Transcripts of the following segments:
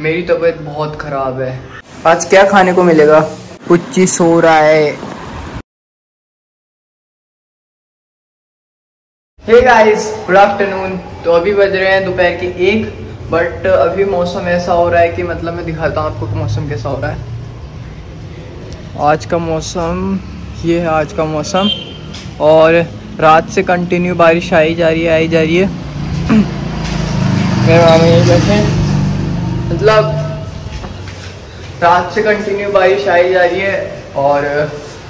मेरी तबीयत बहुत ख़राब है। आज क्या खाने को मिलेगा? कुछ चीज़ सो रहा है हे गाइस गुड आफ्टरनून तो अभी बज रहे हैं दोपहर के एक बट अभी मौसम ऐसा हो रहा है कि मतलब मैं दिखाता हूँ आपको मौसम कैसा हो रहा है। आज का मौसम ये है आज का मौसम और रात से कंटिन्यू बारिश आई जा रही है आई जा रही है। मेरे मामा ये बैठे। मतलब रात से कंटिन्यू बारिश आई जा रही है और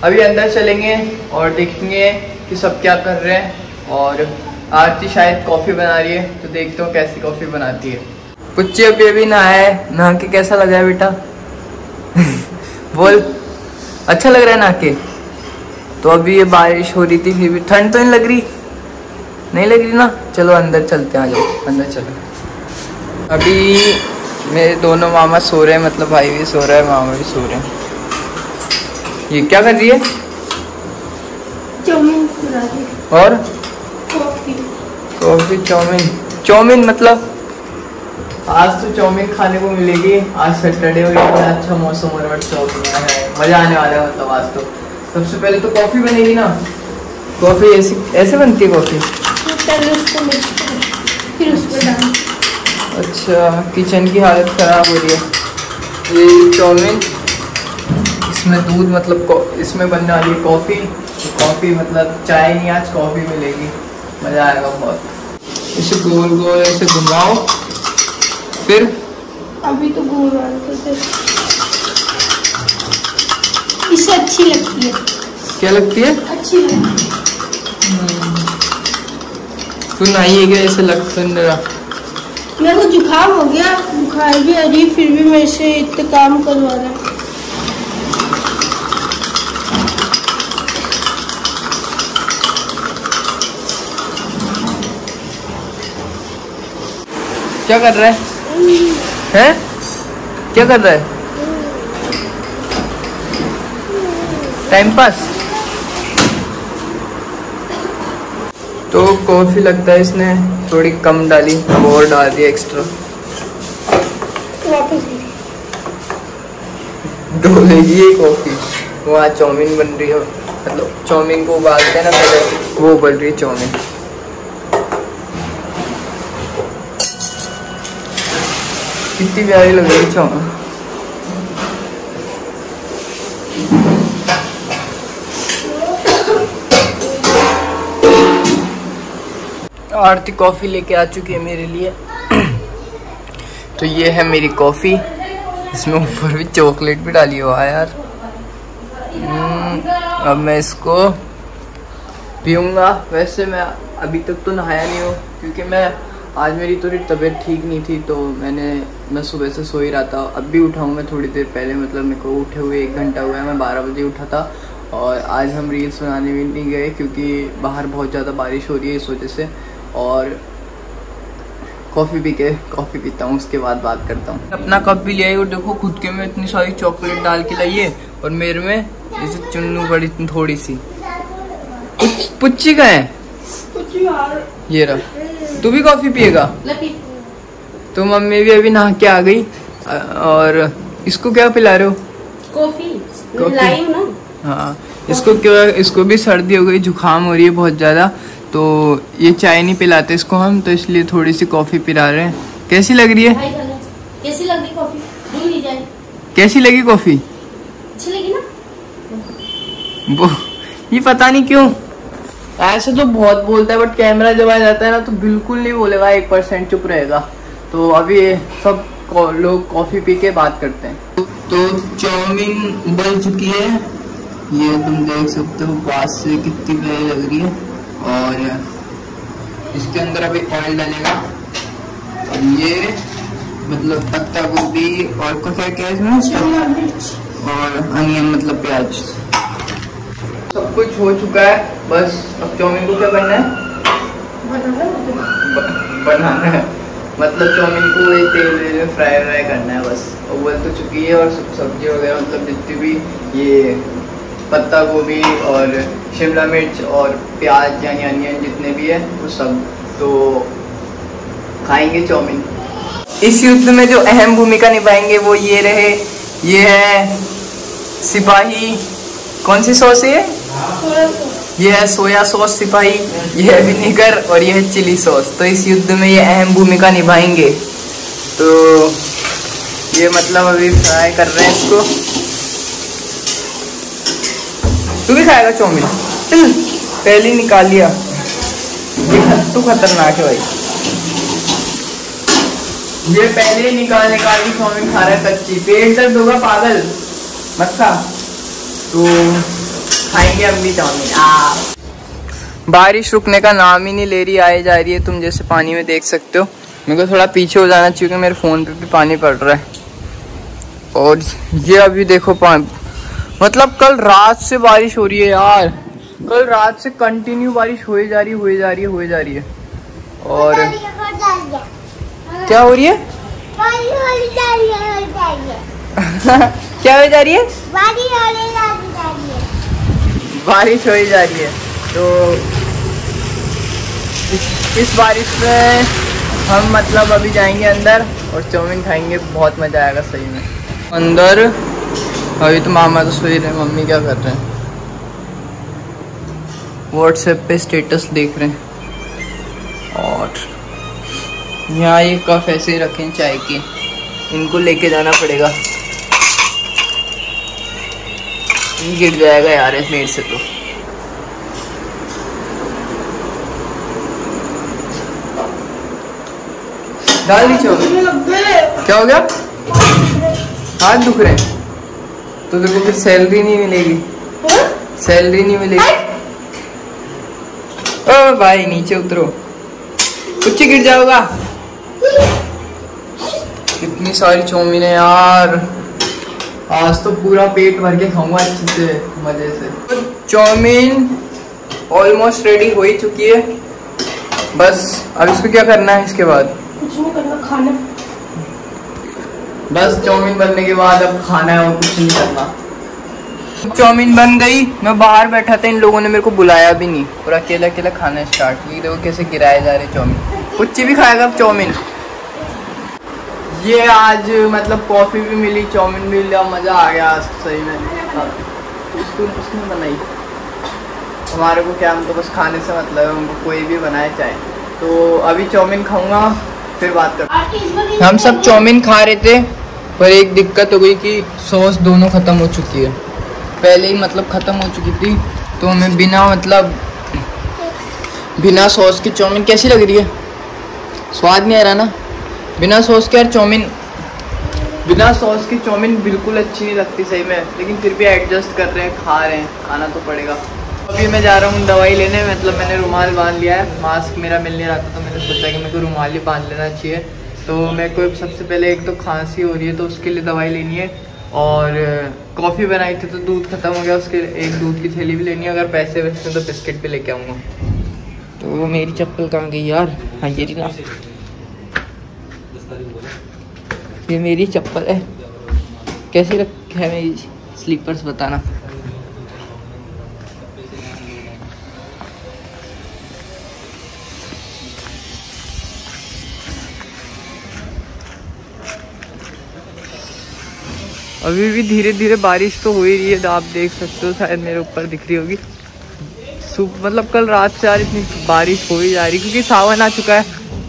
अभी अंदर चलेंगे और देखेंगे कि सब क्या कर रहे हैं और आरती शायद कॉफ़ी बना रही है तो देखते हो कैसी कॉफ़ी बनाती है। कुछ अभी अभी नहा है। नहा के कैसा लगा है बेटा? बोल। अच्छा लग रहा है नहा के तो अभी ये बारिश हो रही थी, फिर भी ठंड तो नहीं लग रही? नहीं लग रही ना? चलो अंदर चलते हैं, आ जाओ। अंदर चलो। अभी मेरे दोनों मामा सो रहे हैं मतलब भाई भी सो रहा है मामा भी सो रहे हैं। ये क्या कर रही है? चौमिन और? कॉफ़ी। चाउमीन चाउमीन मतलब? आज तो चाउमीन खाने को मिलेगी। आज सैटरडे और इतना अच्छा मौसम हो रहा है चाउमीन है। मज़ा आने वाला है मतलब आज तो। सबसे पहले तो कॉफ़ी बनेगी ना? कॉफ़ी ऐसी ऐसे बनती है कॉफ़ी? अच्छा किचन की हालत ख़राब हो रही है। ये चाउमीन इसमें दूध मतलब इसमें बनने वाली है कॉफ़ी तो कॉफ़ी मतलब चाय नहीं आज कॉफ़ी मिलेगी। मज़ा आएगा बहुत। इसे गोल गोल ऐसे घुमाओ फिर? अभी तो गोल तो इसे अच्छी लगती है। क्या लगती है? अच्छी लगती है। तू नहीं है क्या ऐसे लगता मेरा को जुकाम हो गया। बुखार भी आ रही फिर भी मेरे से इतने काम करवा रहा है। क्या कर रहा है? हैं? क्या कर रहा है? टाइम पास तो कॉफ़ी लगता है इसने थोड़ी कम डाली अब और डाल दिया एक्स्ट्रा डोलेगी ये कॉफ़ी। वहाँ चाउमीन बन रही है। मतलब चाउमीन को उबालते हैं ना पहले वो बन रही है चाउमीन। कितनी प्यारी लग रही है चाउमीन। आरती कॉफ़ी लेके आ चुकी है मेरे लिए। तो ये है मेरी कॉफ़ी। इसमें ऊपर भी चॉकलेट भी डाली हुआ है यार। हम्म, अब मैं इसको पीऊँगा। वैसे मैं अभी तक तो नहाया नहीं हूँ क्योंकि मैं आज मेरी थोड़ी तबीयत ठीक नहीं थी तो मैंने मैं सुबह से सो ही रहा था। अब भी उठा हूँ मैं थोड़ी देर पहले मतलब मेरे को उठे हुए एक घंटा हुआ है मैं बारह बजे उठा था। और आज हम रील्स बनाने भी नहीं गए क्योंकि बाहर बहुत ज़्यादा बारिश हो रही है इस वजह से। और कॉफ़ी पी के कॉफ़ी पीता हूँ उसके बाद बात करता हूँ। अपना कप भी लिया और देखो खुद के में इतनी सारी चॉकलेट डाल के लाइए और मेरे में जैसे चुन्नू बड़ी थोड़ी सी। पुच्ची का है? ये रहा। तू भी कॉफ़ी पिएगा? तो मम्मी भी अभी नहा के आ गई। और इसको क्या पिला रहे हो? कॉफ़ी। ना। हाँ इसको क्या इसको भी सर्दी हो गई जुकाम हो रही है बहुत ज़्यादा। तो ये चाय नहीं पिलाते इसको हम तो इसलिए थोड़ी सी कॉफ़ी पिला रहे हैं। कैसी लग रही है? कैसी लग रही कॉफ़ी कैसी लगी कॉफ़ी अच्छी लगी ना? वो ये पता नहीं क्यों। ऐसे तो बहुत बोलता है बट कैमरा जब आ जाता है ना तो बिल्कुल नहीं बोलेगा एक परसेंट चुप रहेगा। तो अभी सब लोग कॉफ़ी पी के बात करते हैं। तो चाउमीन बन चुकी है। ये तुम देख सकते हो पास से कितनी प्यारी लग रही है। और इसके अंदर अभी ऑयल डालेगा। और ये मतलब पत्ता गोभी और को क्या क्या इसमें? और अनियन मतलब प्याज। सब कुछ हो चुका है। बस अब चाउमीन को क्या करना है? बनाना है। मतलब चाउमीन को वही तेल में फ्राई व्राई करना है बस। उबल तो चुकी है और सब सब्ज़ी वगैरह मतलब जितनी भी ये पत्ता गोभी और शिमला मिर्च और प्याज, यानी अनियन जितने भी है, वो सब तो खाएँगे चाउमीन। इस युद्ध में जो अहम भूमिका निभाएँगे वो ये रहे, ये है सिपाही। कौन सी सॉस है ये? है सोया सॉस सिपाही यह है विनेगर और यह है चिली सॉस। तो इस युद्ध में ये अहम भूमिका निभाएँगे। तो ये मतलब अभी फ्राई कर रहे हैं इसको। तू भी खाएगा चाउमीन चल पहले निकाल लिया। तू खतरनाक है भाई। ये पहले ही निकाल निकाल के चाउमीन खा रहा है कच्ची पेट दर्द होगा पागल। मत खा। तो खाएँगे हम भी चाउमीन बारिश रुकने का नाम ही नहीं ले रही आई जा रही है। तुम जैसे पानी में देख सकते हो। मेरे को थोड़ा पीछे हो जाना चाहिए क्योंकि मेरे फ़ोन पे भी पानी पड़ रहा है। और ये अभी देखो मतलब कल रात से बारिश हो रही है यार कल रात से कंटिन्यू बारिश हो जा रही हो जा रही है हो जा रही है और क्या हो रही है क्या हो जा रही है बारिश हो जा रही है तो इस, इस बारिश में हम मतलब अभी जाएँगे अंदर और चाउमीन खाएँगे बहुत मज़ा आएगा सही में अंदर अभी तो मामा तो सो रहे मम्मी क्या कर रहे हैं? व्हाट्सएप पे स्टेटस देख रहे हैं। और यहाँ ये कफ ऐसे ही रखे चाय के। इनको लेके जाना पड़ेगा। गिर जाएगा यार इस मेड से तो। डाल दी क्या हो गया? हाथ दुख रहे तो देखो फिर सैलरी नहीं मिलेगी। सैलरी नहीं मिलेगी। ओ भाई नीचे उतरो। कुछ गिर जाओगा। इतनी सारी चौमीन है यार। आज तो पूरा पेट भर के खाऊँगा अच्छे से मज़े से। चौमीन ऑलमोस्ट रेडी हो ही चुकी है। बस अब इसको क्या करना है इसके बाद? कुछ नहीं करना खाना। बस चाउमीन बनने के बाद अब खाना है और कुछ नहीं करना। चाउमीन बन गई, मैं बाहर बैठा था, इन लोगों ने मेरे को बुलाया भी नहीं और अकेला अकेला खाना स्टार्ट किया। देखो कैसे गिराए जा रहे चाउमीन। कुछ भी खाएगा अब चाउमीन। ये आज मतलब कॉफ़ी भी मिली, चाउमीन भी लिया मज़ा आ गया आज सही में। उसने बनाई। हमारे को क्या, हम तो बस खाने से मतलब है, उनको कोई भी बनाए चाहे। तो अभी चाउमीन खाऊँगा। फिर बात कर हम सब चाउमीन खा रहे थे पर एक दिक्कत हो गई कि सॉस दोनों ख़त्म हो चुकी है। पहले ही मतलब ख़त्म हो चुकी थी तो हमें बिना मतलब बिना सॉस की चाउमीन कैसी लग रही है? स्वाद नहीं आ रहा ना? बिना सॉस के यार चाउमीन बिना सॉस की चाउमीन बिल्कुल अच्छी नहीं लगती सही में। लेकिन फिर भी एडजस्ट कर रहे हैं खा रहे हैं खाना तो पड़ेगा। अभी मैं जा रहा हूँ दवाई लेने मतलब मैंने रुमाल बाँध लिया है। मास्क मेरा मिल नहीं रहा था तो मैंने सोचा कि मेरे को रुमाल ही बाँध लेना चाहिए। तो मेरे को सबसे पहले एक तो खांसी हो रही है तो उसके लिए दवाई लेनी है। और कॉफ़ी बनाई थी तो दूध ख़त्म हो गया, उसके एक दूध की थैली भी लेनी है। अगर पैसे वैसे तो बिस्किट भी लेके आऊँगा। तो मेरी चप्पल कहाँ गई यार? हाँ ये ना ये मेरी चप्पल है। कैसी रख है मेरी स्लीपर्स बताना। अभी भी धीरे धीरे बारिश तो हो ही रही है, आप देख सकते हो, शायद मेरे ऊपर दिख रही होगी। सुबह मतलब कल रात से यार इतनी बारिश हो ही जा रही क्योंकि सावन आ चुका है,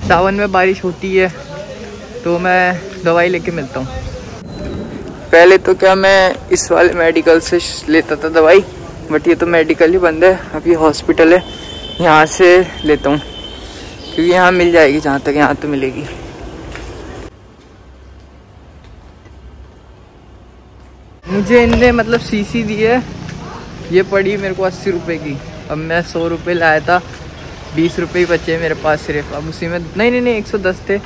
सावन में बारिश होती है तो मैं दवाई लेके मिलता हूँ। पहले तो क्या मैं इस वाले मेडिकल से लेता था दवाई, बट ये तो मेडिकल ही बंद है अभी हॉस्पिटल है, यहाँ से लेता हूँ, क्योंकि यहाँ मिल जाएगी जहाँ तक, यहाँ तो मिलेगी। मुझे इनने मतलब सीसी दी है। ये पड़ी मेरे को अस्सी रुपए की। अब मैं सौ रुपये लाया था। बीस रुपये ही बचे मेरे पास सिर्फ़। अब उसी में नहीं नहीं नहीं, एक सौ दस थे।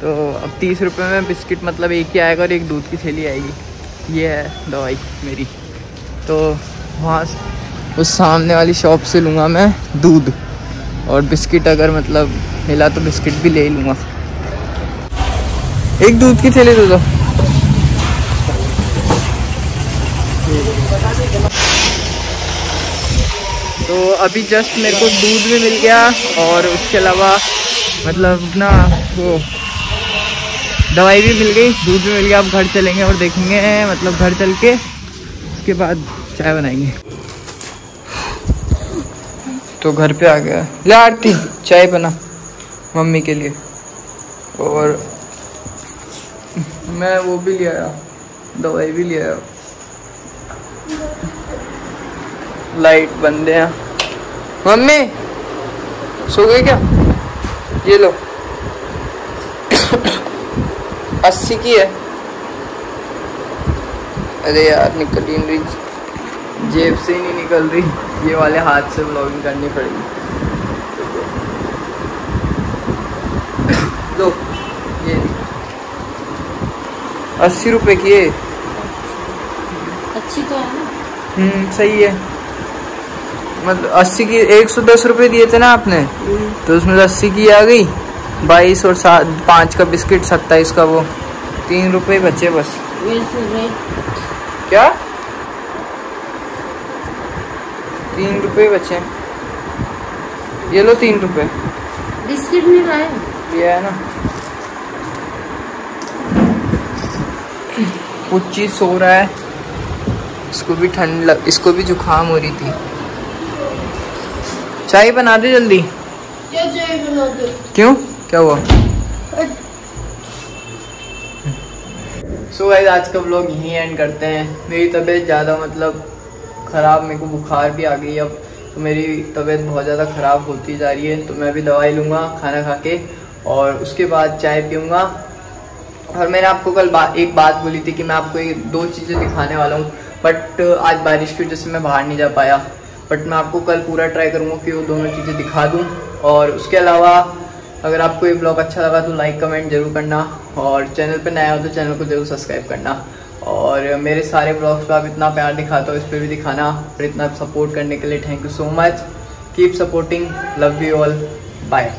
तो अब तीस रुपये में बिस्किट मतलब एक ही आएगा और एक दूध की थैली आएगी। ये है दवाई मेरी। तो वहाँ उस सामने वाली शॉप से लूँगा मैं दूध। और बिस्किट अगर मतलब मिला तो बिस्किट भी ले लूँगा। एक दूध की थैली दे दो। तो अभी जस्ट मेरे को दूध भी मिल गया और उसके अलावा मतलब ना वो दवाई भी मिल गई, दूध भी मिल गया, अब घर चलेंगे और देखेंगे मतलब घर चल के उसके बाद चाय बनाएँगे। तो घर पे आ गया। ले आरती, चाय बना, मम्मी के लिए। और मैं वो भी ले आया, दवाई भी ले आया। लाइट बंद है मम्मी सो गए क्या? ये लो। अस्सी की है। अरे यार निकल ही नहीं रही। जेब से ही नहीं निकल रही। ये वाले हाथ से ब्लॉगिंग करनी पड़ेगी। लो ये अस्सी रुपए की है। अच्छी तो है ना? हम्म सही है। मतलब अस्सी की एक सौ दस रुपये दिए थे ना आपने? तो उसमें से अस्सी की आ गई बाईस और सात पाँच का बिस्किट सत्ताईस का वो तीन रुपये बचे बस। क्या? तीन रुपये बचे। ये लो तीन रुपये। बिस्किट नहीं लाए ये है ना। पुच्ची सो रहा है। इसको भी ठंड लग इसको भी जुकाम हो रही थी। चाय बना दे जल्दी। क्या चाय बना दो। क्यों? क्या हुआ? सो गाइस आज का व्लॉग यहीं एंड करते हैं। मेरी तबीयत ज़्यादा मतलब ख़राब मेरे को बुखार भी आ गई अब। तो मेरी तबीयत बहुत ज़्यादा ख़राब होती जा रही है तो मैं भी दवाई लूँगा खाना खा के और उसके बाद चाय पीऊँगा। और मैंने आपको कल बा, एक बात बोली थी कि मैं आपको ये दो चीज़ें दिखाने वाला हूँ बट आज बारिश की वजह से मैं बाहर नहीं जा पाया। बट मैं आपको कल पूरा ट्राई करूँगा कि वो दोनों चीज़ें दिखा दूँ। और उसके अलावा, अगर आपको ये ब्लॉग अच्छा लगा तो लाइक कमेंट ज़रूर करना। और चैनल पर नया हो तो चैनल को ज़रूर सब्सक्राइब करना। और मेरे सारे ब्लॉग्स पर आप इतना प्यार दिखाते हो, इस पर भी दिखाना। और इतना सपोर्ट करने के लिए thank you so much keep supporting love you all bye